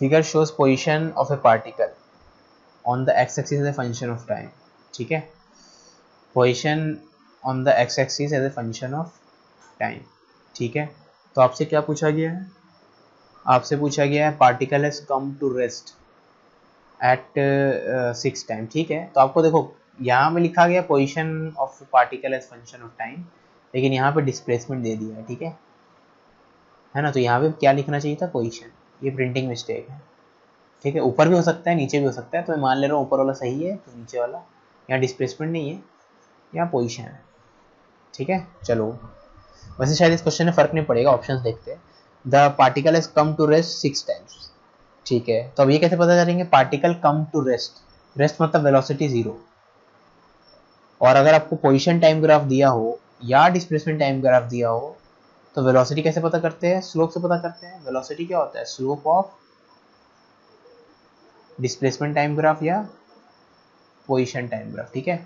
Figure shows position of a particle on the x axis as a function of time ठीक है? Position on the x axis as a function of time ठीक है? तो आपसे क्या पूछा गया है? आपसे पूछा गया है particle has come to rest at six time ठीक है? तो आपको देखो, यहाँ में लिखा गया position of particle as function of time लेकिन यहाँ पे डिस्प्लेसमेंट दे दिया है, ठीक है? है ना? तो यहाँ पे क्या लिखना चाहिए था? पोजिशन ये प्रिंटिंग मिस्टेक है। ठीक है, ऊपर भी हो सकता है, नीचे भी हो सकता है तो मैं मान ले रहा हूँ, ऊपर वाला सही है तो नीचे वाला। यहाँ डिस्प्लेसमेंट नहीं है, यहाँ पोजिशन है। ठीक है, चलो। वैसे शायद इस क्वेश्चन में फ़र्क नहीं पड़ेगा ऑप्शन देखते हैं। The particle has come to rest six times ठीक है तो अब ये कैसे पता करेंगे particle come to rest rest मतलब वेलोसिटी ज़ीरो और अगर आपको पोजिशन टाइम ग्राफ दिया हो, या डिस्प्लेसमेंट टाइम ग्राफ दिया हो तो वेलोसिटी कैसे पता करते हैं? स्लोप से पता करते हैं। वेलोसिटी क्या होता है? Slope of displacement time graph या पोजिशन टाइम ग्राफ ठीक है?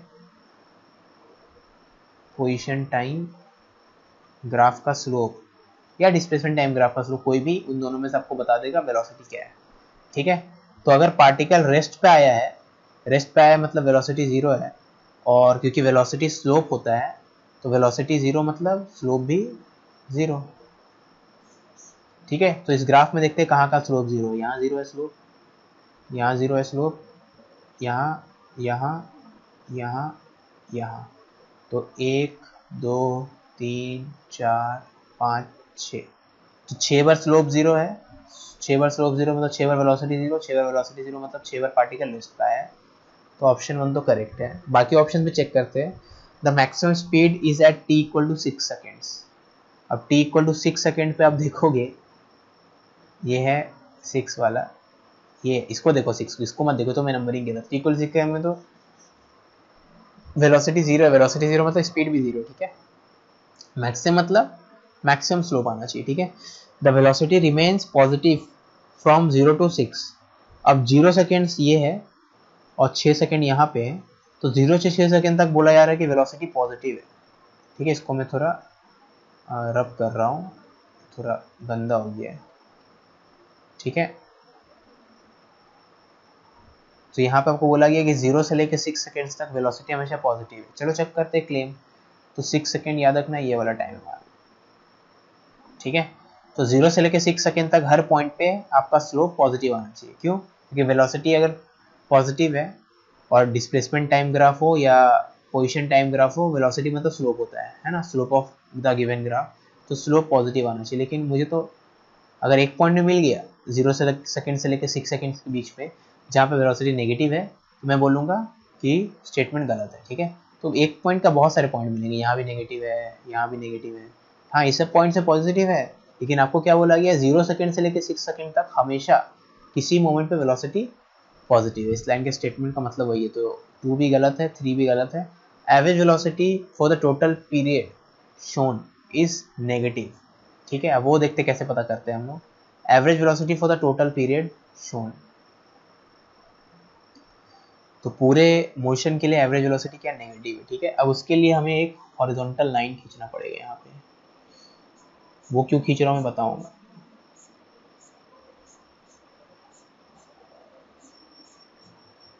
पोजिशन टाइम ग्राफ का स्लोप या डिस्प्लेसमेंट टाइम ग्राफ का स्लोप कोई भी उन दोनों में से आपको बता देगा वेलोसिटी क्या है, ठीक है? तो अगर पार्टिकल रेस्ट पे आया है रेस्ट पे आया मतलब वेलोसिटी ज़ीरो है, और क्योंकि वेलोसिटी स्लोप होता है तो वेलोसिटी ज़ीरो मतलब स्लोप भी ज़ीरो ठीक है? तो इस ग्राफ में देखते हैं कहाँ का स्लोप ज़ीरो यहाँ ज़ीरो है स्लोप यहाँ ज़ीरो है स्लोप यहाँ यहाँ यहाँ यहाँ। तो एक, दो, तीन, चार, पाँच, छ। तो छः बार स्लोप ज़ीरो है। छः बार स्लोप ज़ीरो मतलब छः बार वेलोसिटी ज़ीरो छः बार वेलोसिटी ज़ीरो मतलब छः बार पार्टिकल रेस्ट का है। तो ऑप्शन वन तो करेक्ट है। बाकी ऑप्शन भी चेक करते हैं। The maximum speed is at t equal to six seconds अब t equal to six second पे आप देखोगे, ये है सिक्स वाला, ये, इसको देखो सिक्स इसको मत देखो तो मैं नंबरिंग गलत टी इक्वल सिक्स में तो वेलोसिटी ज़ीरो है वेलोसिटी ज़ीरो मतलब स्पीड भी ज़ीरो ठीक है? मैक्सिमम मतलब मैक्सिमम स्लोप आना चाहिए, ठीक है? The velocity remains positive from zero to six अब ज़ीरो सेकेंड्स ये है और छः सेकेंड यहाँ पे है तो ज़ीरो से छः सेकेंड तक बोला जा रहा है कि वेलोसिटी पॉजिटिव है। ठीक है, इसको मैं थोड़ा रब कर रहा हूँ। थोड़ा गंदा हो गया है। ठीक है? तो यहाँ पे आपको बोला गया कि ज़ीरो से लेके सिक्स सेकेंड्स तक वेलोसिटी हमेशा पॉजिटिव है। चलो चेक करते हैं क्लेम तो सिक्स सेकेंड याद रखना, ये वाला टाइम है ठीक है? तो ज़ीरो से लेकर सिक्स सेकेंड तक हर पॉइंट पे आपका स्लोप पॉजिटिव आना चाहिए। क्यों? क्योंकि वेलोसिटी अगर पॉजिटिव है और डिस्प्लेसमेंट टाइम ग्राफ हो या पोजिशन टाइम ग्राफ हो वेलोसिटी मतलब स्लोप होता है। है ना? Slope of the given graph तो स्लोप पॉजिटिव आना चाहिए। लेकिन मुझे तो अगर एक पॉइंट में मिल गया ज़ीरो से सेकेंड से लेकर सिक्स सेकेंड के बीच में, जहाँ पे वेलोसिटी नेगेटिव है तो मैं बोलूँगा कि स्टेटमेंट गलत है, ठीक है? तो एक पॉइंट का बहुत सारे पॉइंट मिलेंगे। यहाँ भी नेगेटिव है, यहाँ भी नेगेटिव है। हाँ इस सब पॉइंट से पॉजिटिव है, लेकिन आपको क्या बोला गया? ज़ीरो सेकेंड से लेकर सिक्स सेकेंड तक हमेशा किसी मोमेंट पे वेलोसिटी पॉजिटिव है। इस लाइन के स्टेटमेंट का मतलब वही है। तो टू भी गलत है थ्री भी गलत है। Average velocity for the total period shown is negative ठीक है? वो देखते कैसे पता करते हैं हम लोग? Average velocity for the total period shown तो पूरे मोशन के लिए एवरेज वेलोसिटी क्या नेगेटिव है? ठीक है? अब उसके लिए हमें एक हॉरिजॉन्टल लाइन खींचना पड़ेगा यहाँ पे। वो क्यों खींच रहा हूँ मैं बताऊँगा।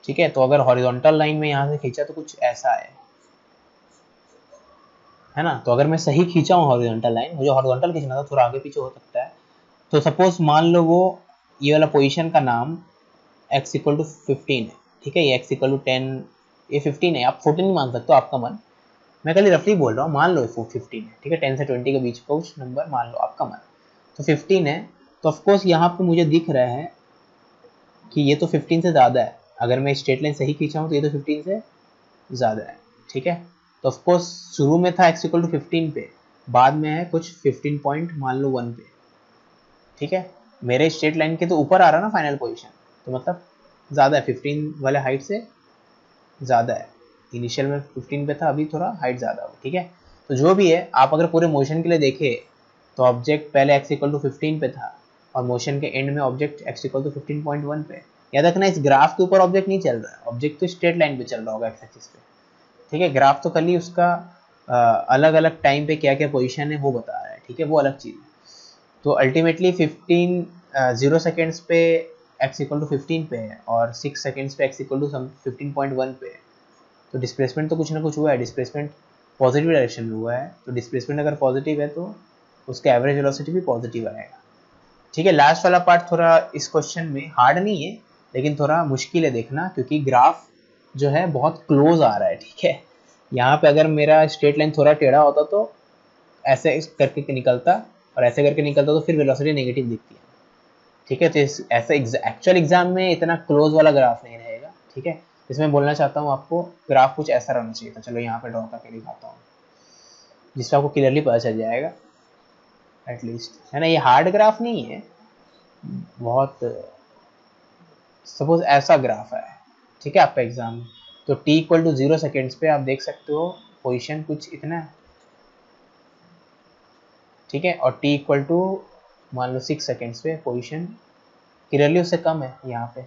ठीक है? तो अगर हॉरिजॉन्टल लाइन में यहाँ से खींचा तो कुछ ऐसा है। है ना? तो अगर मैं सही खींचा हूँ हॉरिजॉन्टल लाइन मुझे हॉरिजॉन्टल खींचना था थोड़ा आगे पीछे हो सकता है। तो सपोज़ मान लो वो ये वाला पोजीशन का नाम x इक्वल टू फिफ्टीन है, ठीक है? ये x इक्वल टू टेन ये फिफ्टीन है, आप फोर्टीन नहीं मान सकते आपका मन। मैं खाली रफली बोल रहा हूँ, मान लो फिफ्टीन है, ठीक है? टेन से ट्वेंटी के बीच का कुछ नंबर मान लो आपका मन। तो फिफ्टीन है तो ऑफकोर्स यहाँ पे मुझे दिख रहा है कि ये तो फिफ्टीन से ज़्यादा है। अगर मैं स्ट्रेट लाइन सही खींचा हूँ तो ये तो फिफ्टीन से ज़्यादा है, ठीक है? तो ऑफकोर्स शुरू में था एक्स इक्वल टू फिफ्टीन पे, बाद में है कुछ फिफ्टीन पॉइंट मान लो वन पे। ठीक है? मेरे स्ट्रेट लाइन के तो ऊपर आ रहा ना फाइनल पोजिशन तो मतलब ज़्यादा है फिफ्टीन वाले हाइट से ज़्यादा है। इनिशियल में फिफ्टीन पे था, अभी थोड़ा हाइट ज़्यादा हो, ठीक है? तो जो भी है, आप अगर पूरे मोशन के लिए देखें तो ऑब्जेक्ट पहले एक्स इक्वल टू फिफ्टीन पे था, और मोशन के एंड में object x equal to fifteen point one पे। याद रखना, इस ग्राफ के ऊपर ऑब्जेक्ट नहीं चल रहा है। ऑब्जेक्ट तो स्ट्रेट लाइन पे चल रहा होगा एक्स एक्सिस पे। ठीक है ग्राफ तो कल ही उसका अलग अलग टाइम पे क्या क्या पोजिशन है, वो बता रहा है, ठीक है, वो अलग चीज़ तो अल्टीमेटली फिफ्टीन ज़ीरो सेकेंड्स पे एक्स इक्वल टू फिफ्टीन पे है और सिक्स सेकेंड्स पे x equal to fifteen point one पे है। तो डिस्प्लेसमेंट तो कुछ ना कुछ हुआ है डिस्प्लेसमेंट पॉजिटिव डायरेक्शन में हुआ है। तो डिस्प्लेसमेंट अगर पॉजिटिव है तो उसका एवरेज वेलोसिटी भी पॉजिटिव आएगा ठीक है लास्ट वाला पार्ट थोड़ा इस क्वेश्चन में हार्ड नहीं है, लेकिन थोड़ा मुश्किल है देखना, क्योंकि ग्राफ जो है बहुत क्लोज आ रहा है, ठीक है? यहाँ पे अगर मेरा स्ट्रेट लाइन थोड़ा टेढ़ा होता तो ऐसे करके निकलता और ऐसे करके निकलता तो फिर वेलोसिटी नेगेटिव दिखती है। ठीक है? तो इस, ऐसे एक्चुअल एग्ज़ाम में इतना क्लोज वाला ग्राफ नहीं रहेगा, ठीक है? इसमें बोलना चाहता हूँ आपको ग्राफ कुछ ऐसा रहना चाहिए था। चलो यहाँ पे ड्रॉ करके दिखाता हूँ, जिससे आपको क्लियरली पता चल जाएगा एटलीस्ट है ना? ये हार्ड ग्राफ नहीं है, बहुत सपोज़ ऐसा ग्राफ है। ठीक है आपका एग्ज़ाम तो t equal to zero seconds पे आप देख सकते हो पोजिशन कुछ इतना है। ठीक है, और t इक्वल टू मान लो सिक्स सेकेंड्स पे पोजिशन क्लियरली उससे कम है यहाँ पे।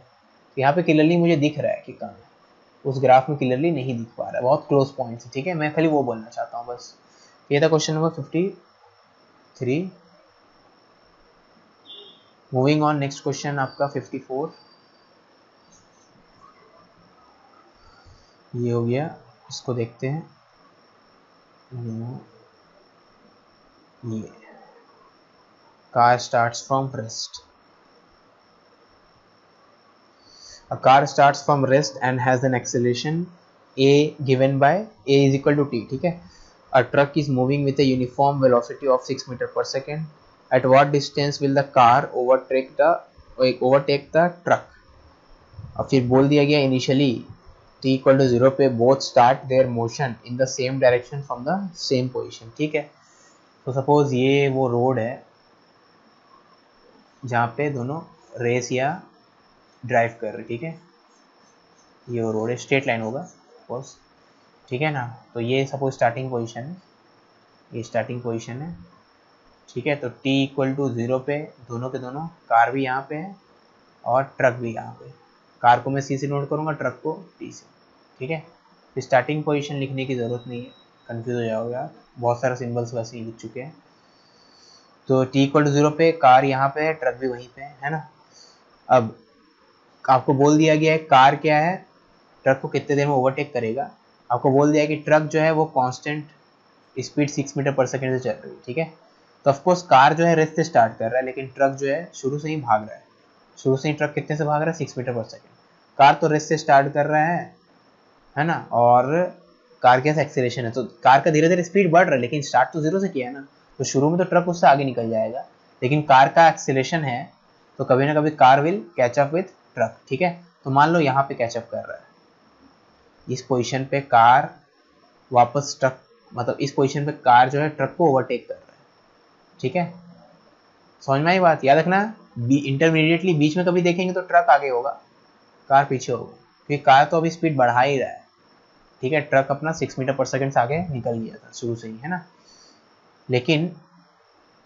यहाँ पे क्लियरली मुझे दिख रहा है कि कम है। उस ग्राफ में क्लियरली नहीं दिख पा रहा है। बहुत क्लोज पॉइंट है, ठीक है? मैं खाली वो बोलना चाहता हूँ बस। ये था question number fifty three moving on next question आपका फिफ्टी फोर ये हो गया इसको देखते हैं ये car starts from rest a car starts from rest and has an acceleration a given by a is equal to t ठीक है a truck is moving with a uniform velocity of 6 meter per second at what distance will the car overtake the overtake the truck और फिर बोल दिया गया initially t equal to zero पे both start their motion in the same direction from the same position ठीक है? तो so, suppose ये वो रोड है जहाँ पे दोनों रेस या ड्राइव कर रहे ठीक है? ये वो रोड है स्ट्रेट लाइन होगा सपोज़ ठीक है ना? तो ये सपोज़ स्टार्टिंग पोजीशन है ये स्टार्टिंग पोजीशन है ठीक है? तो t इक्वल टू ज़ीरो पे दोनों के दोनों कार भी यहाँ पे है और ट्रक भी यहाँ पे कार को मैं सी से नोट करूँगा ट्रक को टी से ठीक है? स्टार्टिंग पोजीशन लिखने की ज़रूरत नहीं है। कंफ्यूज हो जाओगे आप बहुत सारे सिंबल्स वैसे ही लिख चुके हैं। तो टी इक्वल टू ज़ीरो पे कार यहाँ पे है ट्रक भी वहीं पे है ना? अब आपको बोल दिया गया है कार क्या है ट्रक को कितने देर में ओवरटेक करेगा? आपको बोल दिया कि ट्रक जो है वो constant speed six metre per second से चल रही है, ठीक है? तो ऑफकोर्स कार जो है रेस से स्टार्ट कर रहा है, लेकिन ट्रक जो है शुरू से ही भाग रहा है। शुरू से ही ट्रक कितने से भाग रहा है? Six metre per second car तो रेस से स्टार्ट कर रहा है है ना? और कार के एक्सेलेशन है। तो कार का धीरे धीरे स्पीड बढ़ रहा है, लेकिन स्टार्ट तो ज़ीरो से किया है ना। तो शुरू में तो ट्रक उससे आगे निकल जाएगा, लेकिन कार का एक्सीलेशन है तो कभी ना कभी car will catch up with truck ठीक है? तो मान लो यहाँ पे कैचअप कर रहा है। इस पोजीशन पे कार वापस ट्रक मतलब इस पोजीशन पे कार जो है ट्रक को ओवरटेक कर रहा है, ठीक है? समझ में आई बात? याद रखना इंटरमीडिएटली बीच में कभी देखेंगे तो ट्रक आगे होगा। कार पीछे होगा क्योंकि कार तो अभी स्पीड बढ़ा ही रहा है। ठीक है ट्रक अपना सिक्स मीटर पर सेकेंड से आगे निकल गया था, शुरू से ही, है ना? लेकिन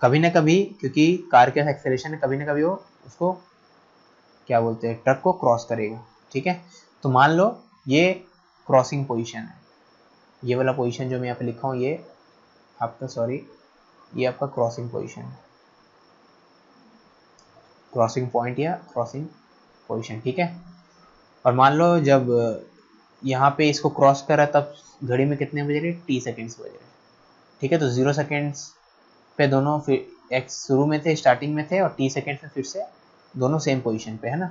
कभी ना कभी, क्योंकि कार के एक्सेलेशन है कभी ना कभी वो उसको, क्या बोलते हैं ट्रक को क्रॉस करेगा। ठीक है? तो मान लो, ये क्रॉसिंग पोजीशन है। ये वाला पोजीशन जो मैं यहाँ पे लिखा हूँ, ये आपका सॉरी ये आपका क्रॉसिंग पोजीशन है। क्रॉसिंग पॉइंट या क्रॉसिंग पोजीशन ठीक है? और मान लो जब यहाँ पे इसको क्रॉस करा तब घड़ी में कितने बज रहे? टी सेकेंड्स बज रहे। ठीक है तो ज़ीरो सेकेंड्स पे दोनों फिर एक्स शुरू में थे स्टार्टिंग में थे और टी सेकेंड्स में फिर से दोनों सेम पोजीशन पे है ना?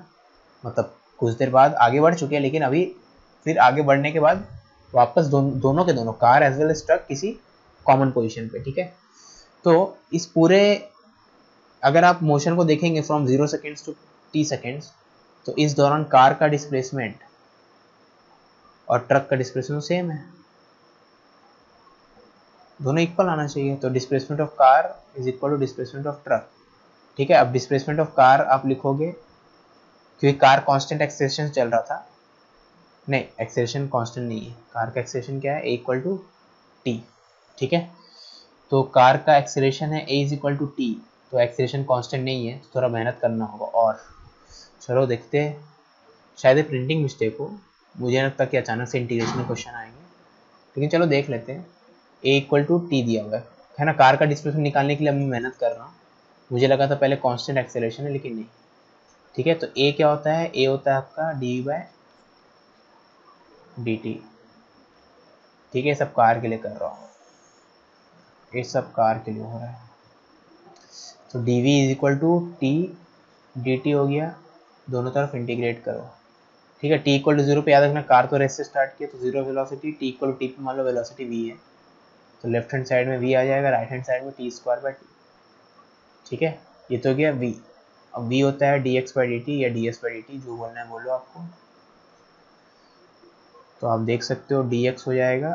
मतलब कुछ देर बाद आगे बढ़ चुके हैं लेकिन अभी फिर आगे बढ़ने के बाद वापस दो, दोनों के दोनों car as well as truck किसी कॉमन पोजीशन पे ठीक है? तो इस पूरे अगर आप मोशन को देखेंगे from zero seconds to t seconds तो इस दौरान कार का डिस्प्लेसमेंट और ट्रक का डिस्प्लेसमेंट सेम है। दोनों इक्वल आना चाहिए तो displacement of car is equal to displacement of truck ठीक है? अब डिस्प्लेसमेंट ऑफ़ कार आप लिखोगे, क्योंकि कार कांस्टेंट एक्सेलेशन चल रहा था। नहीं एक्सेलेशन कांस्टेंट नहीं है। कार का एक्सेलेशन क्या है? ए इक्वल टू टी ठीक है? तो कार का एक्सेलेशन है a is equal to t तो एक्सेलेशन कांस्टेंट नहीं है तो थोड़ा मेहनत करना होगा और। चलो देखते हैं। शायद प्रिंटिंग मिस्टेक हो। मुझे लगता कि अचानक से इंटीग्रेशन में क्वेश्चन आएँगे। लेकिन चलो देख लेते हैं। ए इक्वल टू टी दिया हुआ है। ना? कार का डिस्प्लेसमेंट निकालने के लिए मैं मेहनत कर रहा हूँ। मुझे लगा था पहले कांस्टेंट एक्सेलेशन है, लेकिन नहीं। ठीक है? तो ए क्या होता है? ए होता है आपका डी बाय डी टी ठीक है? सब कार के लिए कर रहा हूँ। ये सब कार के लिए हो रहा है। तो d v is equal to t d t हो गया। दोनों तरफ़ इंटीग्रेट करो। ठीक है? टी इक्वल टू ज़ीरो पे याद रखना, कार तो रेस से स्टार्ट किया तो zero velocity t equal to पे मान लो वेलोसिटी वी है। तो लेफ़्ट हैंड साइड में वी आ जाएगा राइट हैंड साइड में टी स्क्वायर बाई टी ठीक है? ये तो गया वी अब वी होता है d x by d t या d s by d t जो बोलना है बोलो आपको। तो आप देख सकते हो डी एक्स हो जाएगा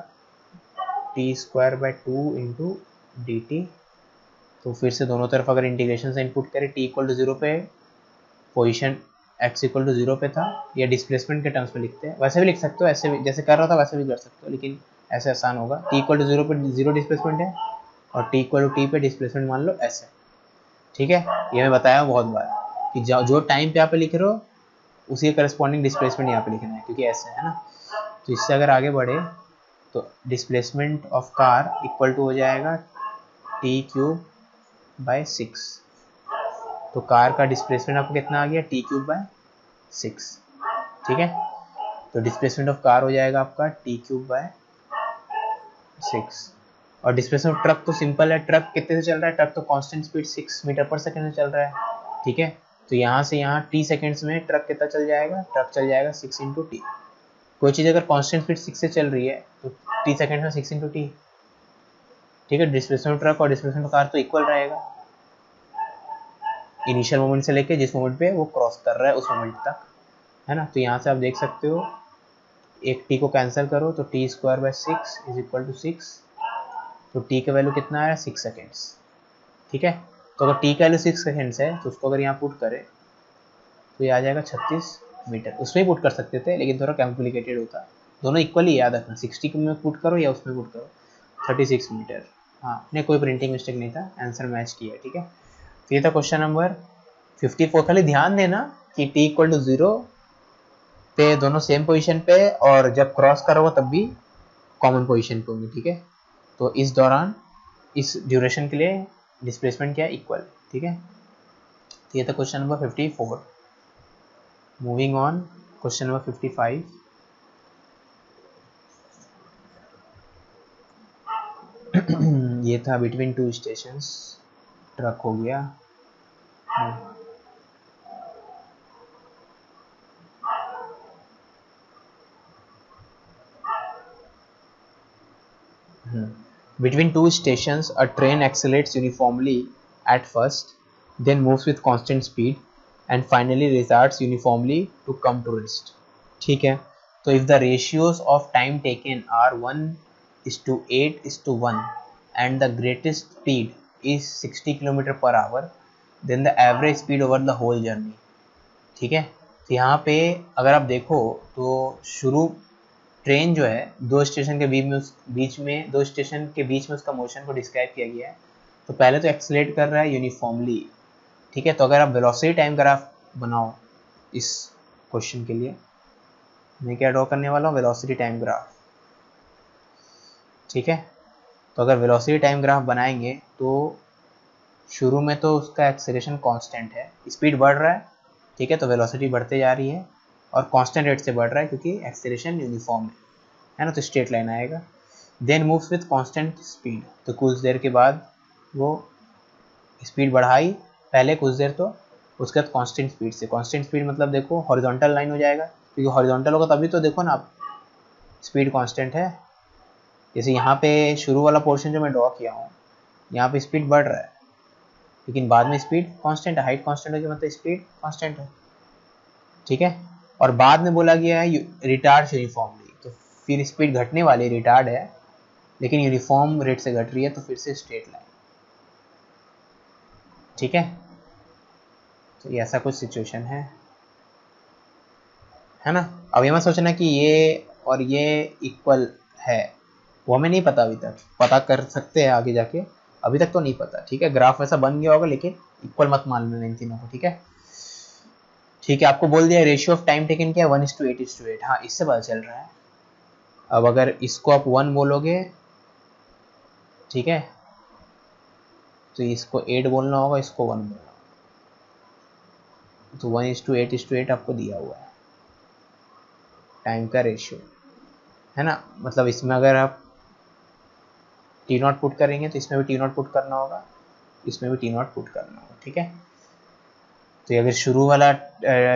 t square by two into d t तो फिर से दोनों तरफ़ अगर इंटीग्रेशन से इनपुट करें टी इक्वल टू ज़ीरो पे position x equal to zero पे था, या डिस्प्लेसमेंट के टर्म्स में लिखते हैं। वैसे भी लिख सकते हो, ऐसे भी, जैसे कर रहा था वैसे भी कर सकते हो, लेकिन ऐसे आसान होगा। टी इक्वल टू ज़ीरो पे ज़ीरो डिस्प्लेसमेंट है और टी इक्वल टू टी पे डिस्प्लेसमेंट मान लो ऐसे। ठीक है? ये मैं बताया बहुत बार कि जो टाइम पे यहाँ पे लिख रहे हो, उसी के करस्पॉन्डिंग डिस्प्लेसमेंट यहाँ पे लिखना है, क्योंकि ऐसे है ना। तो इससे अगर आगे बढ़े तो displacement of car equal to हो जाएगा टी क्यूब बाय सिक्स तो कार का डिस्प्लेसमेंट आपको कितना आ गया? टी क्यूब बाय सिक्स ठीक है? तो डिस्प्लेसमेंट ऑफ़ कार हो जाएगा आपका टी क्यूब बाय सिक्स और डिस्प्लेसमेंट ऑफ़ ट्रक तो सिंपल है। ट्रक कितने से चल रहा है? ट्रक तो constant speed six metre per second से चल रहा है। ठीक है? तो यहाँ से यहाँ टी सेकेंड्स में ट्रक कितना चल जाएगा? ट्रक चल जाएगा सिक्स इंटू टी कोई चीज़ अगर कांस्टेंट स्पीड सिक्स से चल रही है तो टी सेकेंड में सिक्स इंटू टी ठीक है? डिस्प्लेसमेंट ट्रक और डिस्प्लेसमेंट कार तो इक्वल रहेगा। इनिशियल मोमेंट से लेके जिस मोमेंट पे वो क्रॉस कर रहा है उस मोमेंट तक, है ना? तो यहाँ से आप देख सकते हो, एक टी को कैंसिल करो तो t square by six is equal to six तो टी का वैल्यू कितना है सिक्स सेकेंड्स ठीक है? तो अगर टी का वैल्यू सिक्स सेकेंड्स है तो उसको अगर यहाँ पुट करें तो ये आ जाएगा छत्तीस मीटर. उसमें पुट कर सकते थे, लेकिन थोड़ा कॉम्प्लिकेटेड होता. दोनों इक्वली याद रखना. सिक्सटी में पुट करो या उसमें पुट करो? Thirty six metre. हाँ नहीं, कोई प्रिंटिंग मिस्टेक नहीं था. आंसर मैच किया, ठीक है? तो ये था क्वेश्चन नंबर फिफ्टी फोर खाली ध्यान देना कि टी इक्वल टू ज़ीरो पे दोनों सेम पोजीशन पे और जब क्रॉस करोगे तब भी कॉमन पोजीशन पे होंगे, ठीक है? तो इस दौरान इस ड्यूरेशन के लिए डिस्प्लेसमेंट क्या इक्वल ठीक है? तो ये था question number fifty four moving on question number fifty five ये था बिटवीन टू स्टेशंस ट्रक हो। गया between two station a train accelerates uniformly at first then move with constant speed and finally retards uniformly to come to rest ठीक है? तो if the ratios of time taken are one is to eight is to one and the greatest speed is 60 km per hour, then the average speed over the whole journey. ठीक है? तो यहाँ पे अगर आप देखो तो शुरू ट्रेन जो है, दो स्टेशन के बीच में उस, बीच में, दो स्टेशन के बीच में उसका मोशन को डिस्क्राइब किया गया है। तो पहले तो एक्सलेट कर रहा है यूनिफॉर्मली ठीक है? तो अगर आप वेलोसिटी टाइम ग्राफ बनाओ इस क्वेश्चन के लिए, मैं क्या ड्रॉ करने वाला हूँ? वेलोसिटी टाइम ग्राफ ठीक है? तो अगर वेलोसिटी टाइम ग्राफ बनाएँगे तो शुरू में तो उसका एक्सेलेरेशन कांस्टेंट है। स्पीड बढ़ रहा है, ठीक है तो वेलोसिटी बढ़ते जा रही है और कांस्टेंट रेट से बढ़ रहा है क्योंकि एक्सेलेरेशन यूनिफॉर्म है। है ना तो स्ट्रेट लाइन आएगा। Then moves with constant speed तो कुछ देर के बाद वो स्पीड बढ़ाई, पहले कुछ देर तो उसके बाद कांस्टेंट स्पीड से। कांस्टेंट स्पीड मतलब देखो हॉरिजॉन्टल लाइन हो जाएगा, क्योंकि हॉरिजॉन्टल होगा तभी तो देखो ना आप स्पीड कांस्टेंट है। जैसे यहाँ पे शुरू वाला पोर्शन जो मैं ड्रॉ किया हूँ, यहाँ पे स्पीड बढ़ रहा है। लेकिन बाद में स्पीड कांस्टेंट है हाइट कांस्टेंट है मतलब स्पीड कांस्टेंट है। ठीक है? और बाद में बोला गया है रिटार्ड यूनिफॉर्मली तो फिर स्पीड घटने वाली रिटार्ड है, लेकिन यूनिफॉर्म रेट से घट रही है तो फिर से स्ट्रेट लाइन ठीक है? तो ये ऐसा कुछ सिचुएशन है। है ना? अब ये मत सोचना कि ये और ये इक्वल है। वो हमें नहीं पता अभी तक। पता कर सकते हैं आगे जाके। अभी तक तो नहीं पता, ठीक है? ग्राफ वैसा बन गया होगा, लेकिन इक्वल मत मान लेना इन तीनों को, ठीक है? ठीक है, आपको बोल दिया रेशियो ऑफ़ टाइम टेकन क्या one is to eight is to eight हाँ इससे पता चल रहा है। अब अगर इसको आप वन बोलोगे, ठीक है? तो इसको एट बोलना होगा, इसको वन बोलना तो one is to eight is to eight आपको दिया हुआ है। टाइम का रेशियो है ना? मतलब इसमें अगर आप टी नॉट पुट करेंगे तो इसमें भी टी नॉट पुट करना होगा। इसमें भी टी नॉट पुट करना होगा, ठीक है? तो अगर शुरू वाला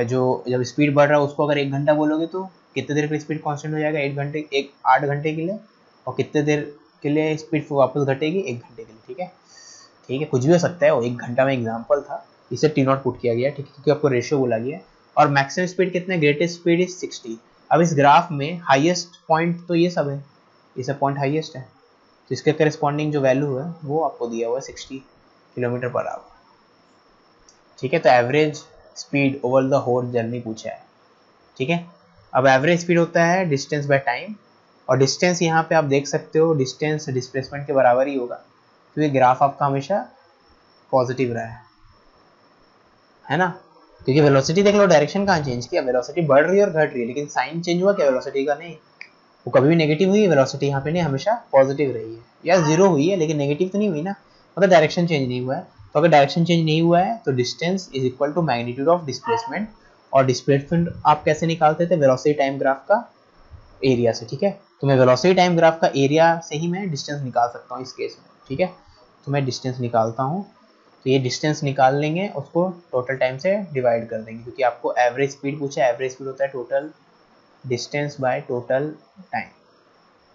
जो जब स्पीड बढ़ रहा है, उसको अगर एक घंटा बोलोगे तो कितने देर लिए स्पीड कांस्टेंट हो जाएगा? एक घंटे, एक, आठ घंटे के लिए और कितने देर के लिए स्पीड वापस घटेगी? एक घंटे के लिए, ठीक है? ठीक है, कुछ भी हो सकता है। वो एक घंटा में एग्ज़ाम्पल था। इसे टी नॉट पुट किया गया, ठीक है? क्योंकि आपको रेशियो बोला गया और मैक्सिमम स्पीड कितने? ग्रेटेस्ट स्पीड इज़ सिक्सटी अब इस ग्राफ में हाईएस्ट पॉइंट तो ये सब है। ये सब पॉइंट हाईएस्ट है। तो इसके करस्पॉन्डिंग जो वैल्यू है, वो आपको दिया हुआ है सिक्सटी किलोमीटर पर आवर ठीक है तो average speed over the whole journey पूछा है. ठीक है? अब एवरेज स्पीड होता है डिस्टेंस बाय टाइम और डिस्टेंस यहाँ पे आप देख सकते हो डिस्टेंस डिस्प्लेसमेंट के बराबर ही होगा तो ये ग्राफ आपका हमेशा पॉजिटिव रहा है. है ना? क्योंकि वेलोसिटी देख लो डायरेक्शन कहाँ चेंज किया? वेलोसिटी बढ़ रही है और घट रही है, लेकिन साइन चेंज हुआ क्या? वेलोसिटी का नहीं. वो कभी भी नेगेटिव हुई वेलोसिटी यहाँ पे नहीं, हमेशा पॉजिटिव रही है। या ज़ीरो हुई है, लेकिन नेगेटिव तो नहीं हुई ना। मतलब डायरेक्शन चेंज नहीं हुआ है तो अगर डायरेक्शन चेंज नहीं हुआ है तो distance is equal to magnitude of displacement और डिस्प्लेसमेंट आप कैसे निकालते थे? वेलोसिटी टाइम ग्राफ का एरिया से, ठीक है? तो मैं वेलोसिटी टाइम ग्राफ का एरिया से ही मैं डिस्टेंस निकाल सकता हूँ इस केस में, ठीक है? तो मैं डिस्टेंस निकालता हूँ। तो ये डिस्टेंस निकाल लेंगे, उसको टोटल टाइम से डिवाइड कर देंगे, क्योंकि आपको एवरेज स्पीड पूछा एवरेज स्पीड होता है total distance by total time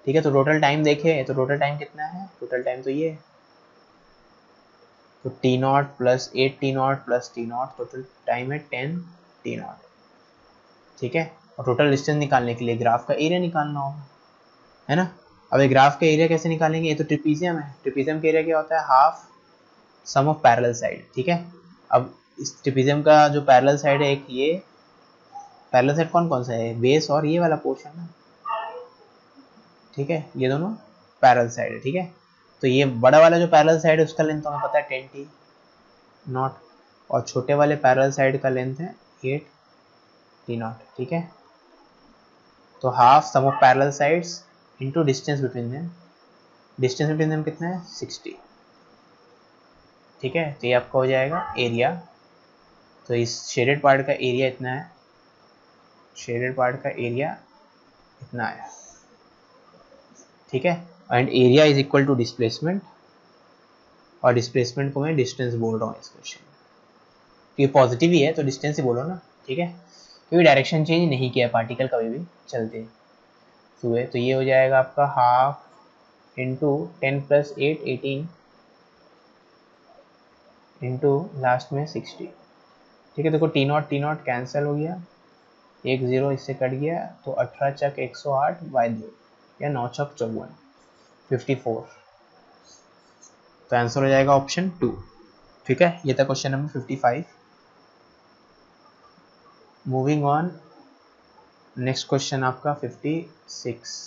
ठीक है तो टोटल टाइम देखें तो टोटल टाइम कितना है? टोटल टाइम तो ये तो t naught plus eight t naught plus t naught total time है टेन टी नॉट ठीक है? और टोटल डिस्टेंस निकालने के लिए ग्राफ का एरिया निकालना होगा। है ना? अब ये ग्राफ का एरिया कैसे निकालेंगे? ये तो ट्रिपीजियम है। ट्रिपीजियम का एरिया क्या होता है? Half sum of parallel side ठीक है? अब इस ट्रिपीजियम का जो पैरेलल साइड है, एक ये पैरेलल साइड कौन कौन सा है? बेस और ये वाला पोर्शन है ठीक है? ये दोनों पैरेलल साइड है, ठीक है? तो ये बड़ा वाला जो पैरेलल साइड है, उसका लेंथ हमें पता है टेन टी नॉट और छोटे वाले पैरेलल साइड का लेंथ है एट टी नॉट ठीक है? तो half sum of parallel sides into distance between them distance between them कितना है? सिक्सटी ठीक है? तो ये आपका हो जाएगा एरिया तो इस शेडेड पार्ट का एरिया इतना है शेडेड पार्ट का एरिया इतना आया। ठीक है? And area is equal to displacement और डिस्प्लेसमेंट को मैं डिस्टेंस बोल रहा हूँ इस क्वेश्चन ये पॉजिटिव ही है तो डिस्टेंस ही बोलो ना। ठीक है? क्योंकि डायरेक्शन चेंज नहीं किया पार्टिकल कभी भी चलते। हुए तो ये हो जाएगा आपका half into ten plus eight eighteen into last में सिक्सटी ठीक है? देखो t naught t naught cancel हो गया। एक ज़ीरो इससे कट गया तो अठारह चक एक सौ आठ बाई दो, या नौ चक चौवन फिफ्टी फोर तो आंसर हो जाएगा ऑप्शन टू ठीक है? ये था question number fifty five moving on next question आपका फिफ्टी सिक्स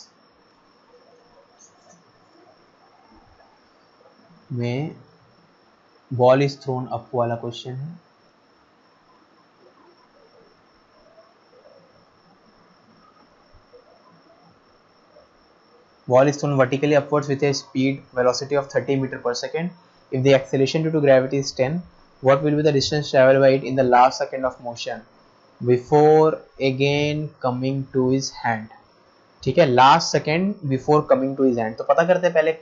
में बॉल इज़ थ्रोन अप वाला क्वेश्चन है। Ball is thrown vertically upwards with a speed velocity of 30 meter per second. If the acceleration due to gravity is 10, what will be the distance traveled by it in the last second of motion before again coming to his hand? ठीक है last second before coming to his hand तो पता करते हैं पहले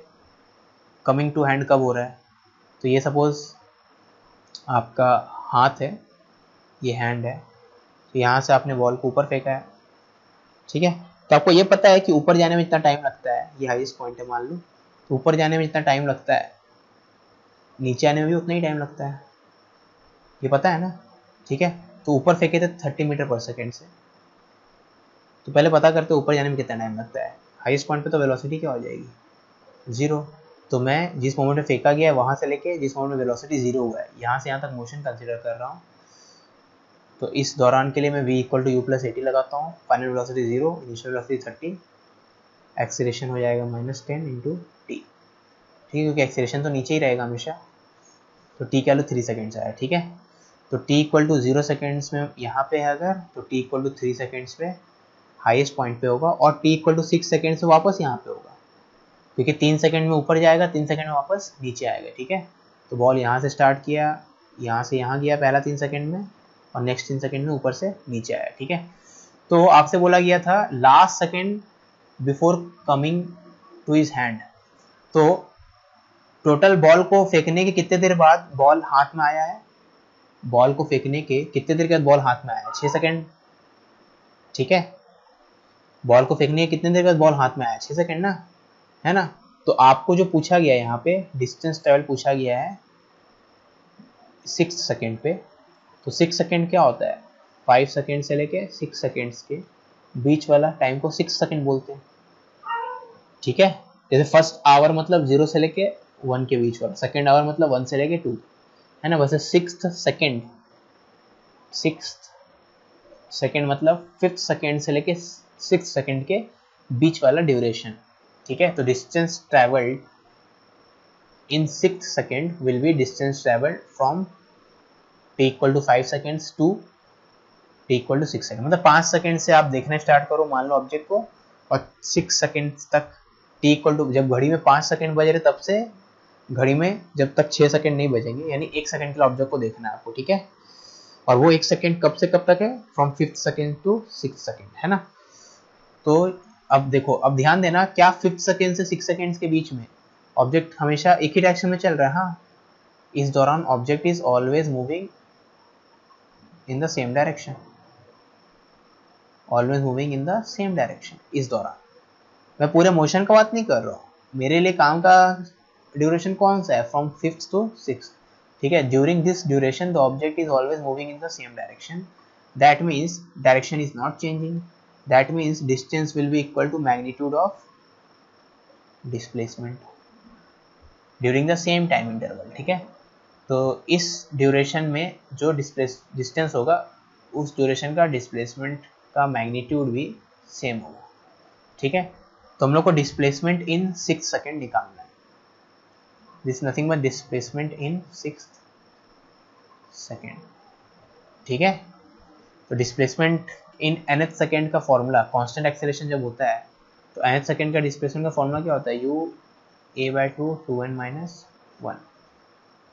coming to hand कब हो रहा है तो ये सपोज़ आपका हाथ है ये हैंड है तो यहाँ से आपने बॉल को ऊपर फेंका है ठीक है तो आपको ये पता है कि ऊपर जाने में इतना टाइम लगता है। ये हाईएस्ट पॉइंट है मान लो। तो ऊपर जाने में इतना टाइम लगता है। नीचे आने में भी उतना ही टाइम लगता है। ये पता है ना? ठीक है? तो ऊपर फेंके थे थर्टी मीटर पर सेकेंड से। तो पहले पता करते ऊपर जाने में कितना टाइम लगता है। हाईएस्ट पॉइंट पे तो वेलोसिटी क्या हो जाएगी? ज़ीरो तो मैं जिस मोमेंट में फेंका गया वहाँ से लेके जिस मोमेंट में वेलोसिटी ज़ीरो हुआ है, यहाँ से यहाँ तक मोशन कंसिडर कर रहा हूँ। तो इस दौरान के लिए मैं v equal to u plus a t लगाता हूँ। Final velocity zero initial velocity thirty acceleration हो जाएगा माइनस टेन इंटू टी ठीक है, क्योंकि एक्सीलेशन तो नीचे ही रहेगा हमेशा। तो टी क्या लो थ्री सेकेंड्स आया, ठीक है? तो t equal to zero seconds में यहाँ पे है अगर तो t equal to three seconds में हाईएस्ट पॉइंट पे होगा और t equal to six second से वापस यहाँ पे होगा। क्योंकि तीन सेकेंड में ऊपर जाएगा, तीन सेकेंड में वापस नीचे आएगा, ठीक है? तो बॉल यहाँ से स्टार्ट किया, यहाँ से यहाँ गया पहला तीन सेकेंड में। और नेक्स्ट तीन सेकेंड में ऊपर से नीचे आया, ठीक है? तो आपसे बोला गया था last second before coming to his hand तो टोटल बॉल को फेंकने के कितने देर बाद बॉल हाथ में आया है? बॉल को फेंकने के कितने देर के बाद बॉल हाथ में आया है? छह सेकेंड ठीक है? बॉल को फेंकने के कितने देर के बाद बॉल हाथ में आया छह सेकेंड ना? है ना? तो आपको जो पूछा गया है यहाँ पे डिस्टेंस ट्रेवल पूछा गया है सिक्स सेकेंड पे तो सिक्स सेकेंड क्या होता है? फाइव सेकेंड से लेके सिक्स सेकेंड्स के बीच वाला टाइम को सिक्स सेकेंड बोलते हैं। ठीक है? जैसे फ़र्स्ट आवर मतलब ज़ीरो से लेके वन के बीच वाला। सेकेंड आवर मतलब वन से लेके टू है ना? वैसे सिक्स सेकेंड सिक्स सेकेंड मतलब फिफ्थ सेकेंड से लेके सिक्स सेकेंड के बीच वाला ड्यूरेशन ठीक है? तो distance travelled in six second will be distance travelled from t equal to five seconds to t equal to six second मतलब पाँच सेकेंड से आप देखना स्टार्ट करो, मान लो ऑब्जेक्ट को, और सिक्स सेकेंड तक टी इक्वल टू जब घड़ी में पाँच सेकेंड बज रहे तब से घड़ी में जब तक छः सेकेंड नहीं बजेंगे, यानी एक सेकेंड के ऑब्जेक्ट को देखना है आपको, ठीक है? और वो एक सेकेंड कब से कब तक है? From fifth second to six second है ना? तो अब देखो, अब ध्यान देना, क्या फिफ्थ सेकेंड से सिक्स सेकेंड्स के बीच में ऑब्जेक्ट हमेशा एक ही डायरेक्शन में चल रहा है? हाँ इस दौरान object is always moving in the same direction always moving in the same direction इस दौरान। मैं पूरे मोशन का बात नहीं कर रहा हूँ। मेरे लिए काम का ड्यूरेशन कौन सा है? फ्रॉम फिफ्थ टू सिक्स ठीक है? During this duration the object is always moving in the same direction that means direction is not changing that means, distance will be equal to magnitude of displacement during the same time interval ठीक है? तो इस duration में जो displace distance होगा, उस duration का displacement का मैग्नीट्यूड भी सेम होगा। ठीक है? तो हम लोग को डिस्प्लेसमेंट इन सिक्स सेकेंड निकालना है। This nothing but displacement in six second ठीक है? तो डिस्प्लेसमेंट इन nth सेकेंड का फॉर्मूला कांस्टेंट एक्सेलेशन जब होता है तो nth सेकेंड का डिस्प्लेसमेंट का फॉर्मूला क्या होता है? U a by two two n minus one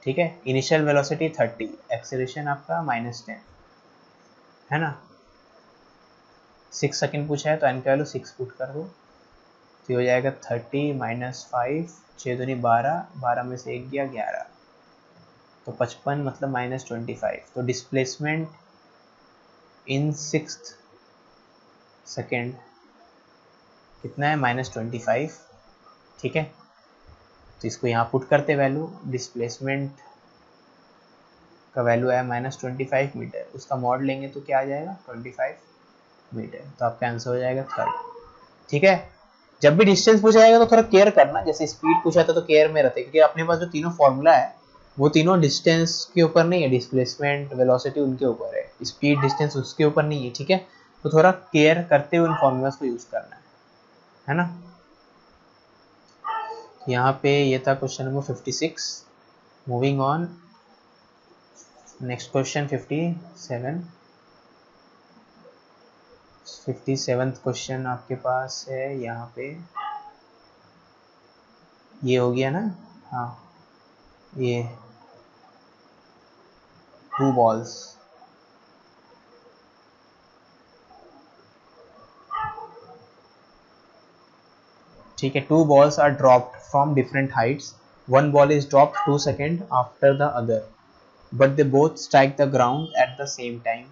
ठीक है? इनिशियल वेलोसिटी थर्टी एक्सेलेरेशन आपका माइनस टेन है ना? सिक्स सेकेंड पूछा है तो एन का वैल्यू सिक्स पुट कर दो। तो हो जाएगा थर्टी माइनस फाइव छः दूनी बारह बारह में से एक गया ग्यारह। तो पचपन मतलब माइनस ट्वेंटी फाइव तो डिस्प्लेसमेंट इन सिक्स सेकेंड कितना है? माइनस ट्वेंटी फाइव ठीक है? तो इसको यहाँ पुट करते वैल्यू डिस्प्लेसमेंट का वैल्यू है माइनस ट्वेंटी फाइव मीटर उसका मॉड लेंगे तो क्या आ जाएगा? ट्वेंटी फाइव मीटर तो आपका आंसर हो जाएगा थर्ड ठीक है? जब भी डिस्टेंस पूछा जाएगा तो थोड़ा केयर करना. जैसे स्पीड पूछा था तो केयर में रहते क्योंकि अपने पास जो तीनों फॉर्मूला है, वो तीनों डिस्टेंस के ऊपर नहीं है. डिस्प्लेसमेंट वेलोसिटी उनके ऊपर है. स्पीड डिस्टेंस उसके ऊपर नहीं है, ठीक है? तो थोड़ा केयर करते हुए उन फॉर्मूलाज को यूज़ करना है। है ना? यहाँ पे ये था question number fifty six moving on next question fifty seven fifty seventh question आपके पास है यहाँ पे. ये हो गया ना? हाँ. ये. Two balls. ठीक है two balls are dropped from different heights one ball is drop two second after the other but they both strike the ground at the same time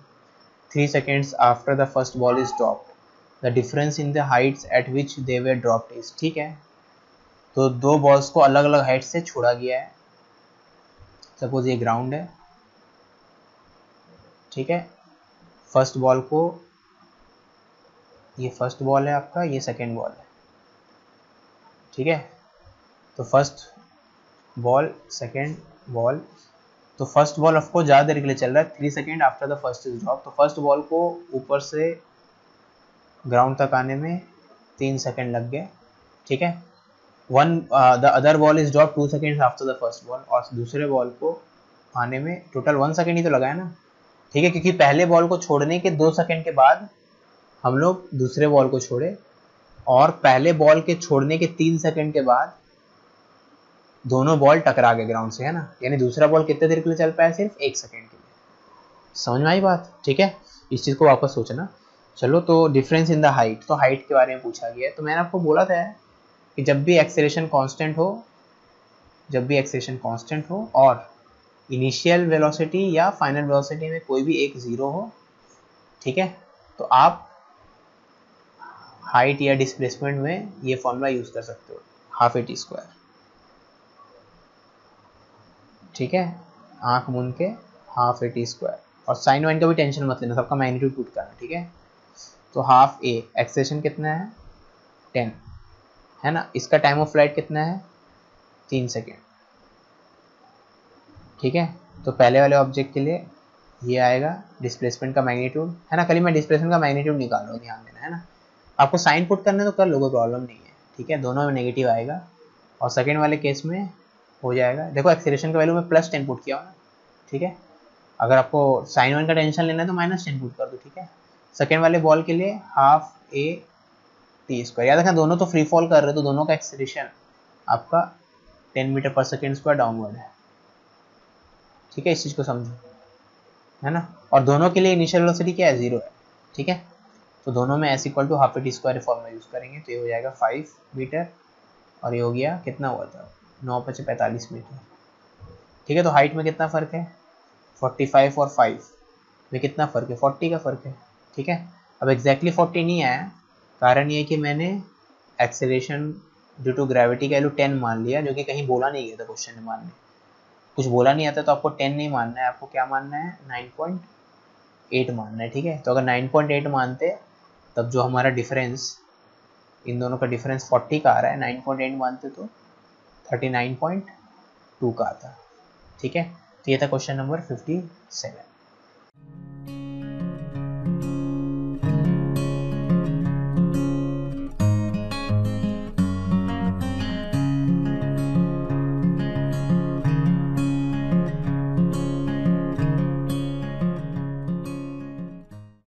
three seconds after the first ball is dropped the difference in the heights at which they were dropped is ठीक है? तो दो balls को अलग अलग height से छोड़ा गया है। सपोज़ ये ग्राउंड है, ठीक है? फ़र्स्ट बॉल को, ये फ़र्स्ट बॉल है आपका, ये सेकेंड बॉल है। ठीक है? तो फ़र्स्ट बॉल सेकेंड बॉल तो फ़र्स्ट बॉल ऑफ़ ज़्यादा देर के लिए चल रहा है। Three second after the first is drop तो फ़र्स्ट बॉल को ऊपर से ग्राउंड तक आने में तीन सेकेंड लग गए। ठीक है? When the other ball is drop two second after the first ball और दूसरे बॉल को आने में टोटल वन सेकेंड ही तो लगाया ना? ठीक है? क्योंकि पहले बॉल को छोड़ने के दो सेकेंड के बाद हम लोग दूसरे बॉल को छोड़े। और पहले बॉल के छोड़ने के तीन सेकंड के बाद दोनों बॉल टकरा गए ग्राउंड से, है ना? यानी दूसरा बॉल कितने देर के लिए चल पाया? सिर्फ़ एक सेकंड के लिए। समझ में आई बात? ठीक है? इस चीज़ को वापस सोचना। चलो तो डिफरेंस इन द हाइट तो हाइट के बारे में पूछा गया है। तो मैंने आपको बोला था कि जब भी एक्सेलेशन कांस्टेंट हो, जब भी एक्सेलेशन कांस्टेंट हो और इनिशियल वेलोसिटी या फाइनल वेलोसिटी में कोई भी एक ज़ीरो हो, ठीक है? तो आप हाइट या डिस्प्लेसमेंट में ये फॉर्मूला यूज़ कर सकते हो हाफ़ ए टी स्क्वायर ठीक है? आँख मुन के हाफ़ ए टी स्क्वायर और साइन वाइन का भी टेंशन मत लेना, सबका मैग्नीट्यूड पुट करना, ठीक है? तो हाफ़ ए एक्सेशन कितना है? टेन है ना? इसका टाइम ऑफ़ फ़्लाइट कितना है? तीन सेकेंड ठीक है? तो पहले वाले ऑब्जेक्ट के लिए ये आएगा डिस्प्लेसमेंट का मैग्नीट्यूड है ना? कल मैं डिस्प्लेसमेंट का मैग्नीट्यूड निकाल रहा हूँ, ध्यान देना, है ना? आपको साइन पुट करने तो कर लो कोई प्रॉब्लम नहीं है, ठीक है? दोनों में नेगेटिव आएगा और सेकेंड वाले केस में हो जाएगा। देखो एक्सीलेशन का वैल्यू में प्लस टेन पुट किया हो ना, ठीक है? अगर आपको साइन वन का टेंशन लेना है तो माइनस टेन पुट कर दो, ठीक है? सेकेंड वाले बॉल के लिए हाफ़ ए टी स्क्वायर याद रखना, दोनों तो फ्री फॉल कर रहे हो तो दोनों का एक्सीलेशन आपका ten metre per second square downward है। ठीक है? इस चीज़ को समझो, है ना? और दोनों के लिए इनिशियल वेलोसिटी क्या है? ज़ीरो है, ठीक है? तो दोनों में s equal to half a t square formula use करेंगे तो ये हो जाएगा फाइव मीटर और ये हो गया कितना हुआ था? नौ पचे पैंतालीस मीटर ठीक है तो हाइट में कितना फ़र्क है? फोर्टी फाइव और फाइव में कितना फ़र्क है? फोर्टी का फ़र्क है। ठीक है? अब एग्जैक्टली फोर्टी नहीं आया। कारण ये कि मैंने एक्सेलेशन ड्यू टू ग्रेविटी का वैल्यू टेन मान लिया, जो कि कहीं बोला नहीं गया था क्वेश्चन में मानने। कुछ बोला नहीं आता तो आपको टेन नहीं मानना है। आपको क्या मानना है? नाइन पॉइंट एट मानना है। ठीक है? तो अगर नाइन पॉइंट एट मानते तब जो हमारा डिफरेंस इन दोनों का डिफरेंस फोर्टी का आ रहा है नाइन पॉइंट एट मानते तो थर्टी नाइन पॉइंट टू का आता ठीक है? तो ये था क्वेश्चन नंबर फिफ्टी सेवन